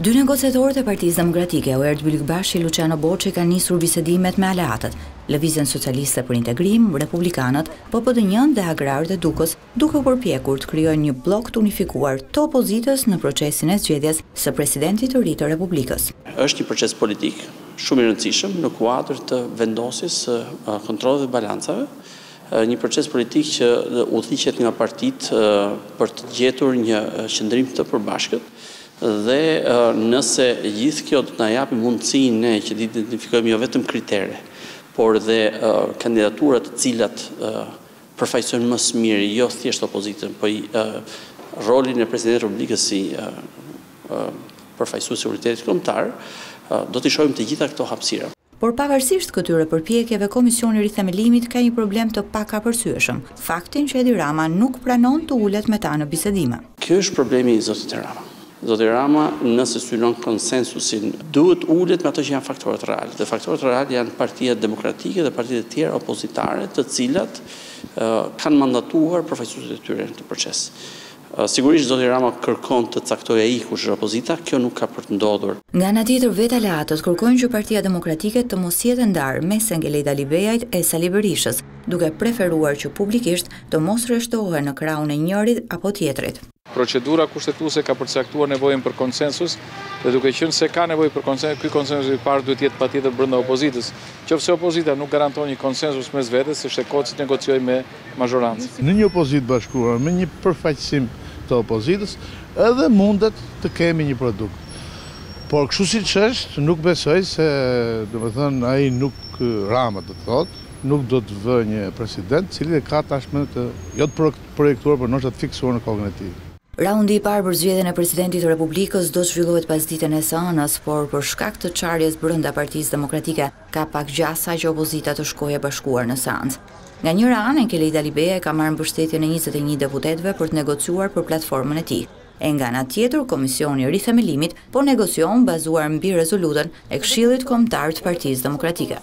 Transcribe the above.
Dy negociatorët e Partisë Demokratike, Oerd Bylykbashi e Luciano Boçi kanë nisur bisedimet me aleatët, Lëvizjen Socialiste për Integrim, Republikanët, PPDNJ-në dhe Agrarët e Dukës, duke u përpjekur të krijojnë një bllok të unifikuar të opozitës në procesin e zgjedhjes së presidentit të ri të Republikës. Është një proces politik shumë i rëndësishëm në kuadër të vendosjes së kontrollit dhe balancave Një proces politik që udhëhiqet nga partitë për të gjetur një qëndrim të përbashkët dhe nëse gjithë kjo do të na japë mundësinë ne që të identifikojmë jo vetëm kritere, por dhe kandidatura të cilat përfaqësojnë më së miri jo thjesht opozitën, po rolin e Presidentit të Republikës si përfaqësues i unitetit kombëtar, do t'i shohim të gjitha këto hapësira. Por pavarësisht këtyre përpjekjeve Komisioni i Rithemelimit ka një problem të pakapërcyeshëm, faktin që Edi Rama nuk pranon të ulet me ta në bisedime. Kjo është problemi i zotit Rama. Zoti Rama nëse synon konsensusin duhet të ulet me ato që janë faktorët realë dhe faktorët realë janë Partia Demokratike dhe partitë e tjera opozitare të cilat kanë mandatuar përfaqësuesit e tyre në këtë proces. Sigurisht zoti Rama kërkon të caktojë ai kush është opozita, kjo nuk ka për të ndodhur. Nga ana tjetër vetë aleatët kërkojnë që Partia Demokratike të mos jetë e ndarë mes Enkelejd Alibeajt e Sali Berishës, duke preferuar që publikisht të mos rreshtohen në krahun e njërit apo tjetrit. Procedura kushtetuese ka përcaktuar nevojën për konsensus dhe duke qenë se ka nevojë për konsensus, ky konsensus i parë duhet të jetë patjetër brenda opozitës. Qoftë se opozita nuk garanton një konsensus mes vetes, s'është koha që të negociojë me mazhorancën. Në një opozitë të bashkuar me një përfaqësim të opozitës edhe mundet të kemi një produkt. Por kështu siç është, nuk besoj se, domethënë, ai nuk Rama të thotë, nuk do të vë një president, cili e ka tashmë të jo të projektuar, por ndoshta të fiksuar në kokën e tij. Raundi i parë për zgjedhjen e Presidentit të Republikës do të zhvillohet pasditen e së hënës, por për shkak të çarjes brenda Partisë Demokratike, Ka pak gjasa që opozita të shkojë e bashkuar në seancë. Nga njëra anë, Enkelejd Alibeaj ka marrë mbështetjen e njëzet e një deputetëve për të negociuar për platformën e tij, e nga ana tjetër Komisioni i Rithemelimit po negocion bazuar mbi rezolutën e Këshillit Kombëtar të Partisë Demokratike.